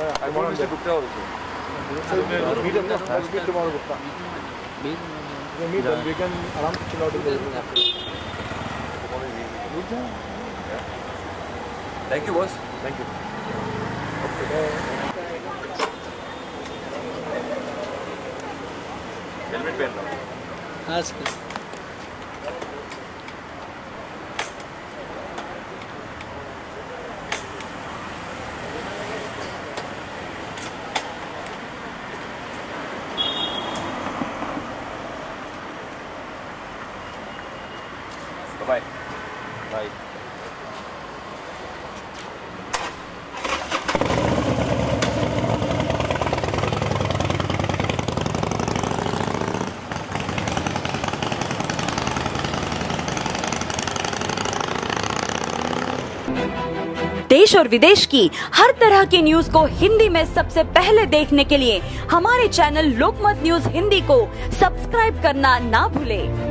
I told Mr. Gupta also. Meet him, no? Let's meet tomorrow, Gupta. We can meet and we can around chill out in the evening. Thank you, boss. Thank you. Helmet पहन लो हाँ sir bye bye देश और विदेश की हर तरह की news को हिंदी में सबसे पहले देखने के लिए हमारे चैनल लोकमत न्यूज़ हिंदी को सब्सक्राइब करना ना भूलें।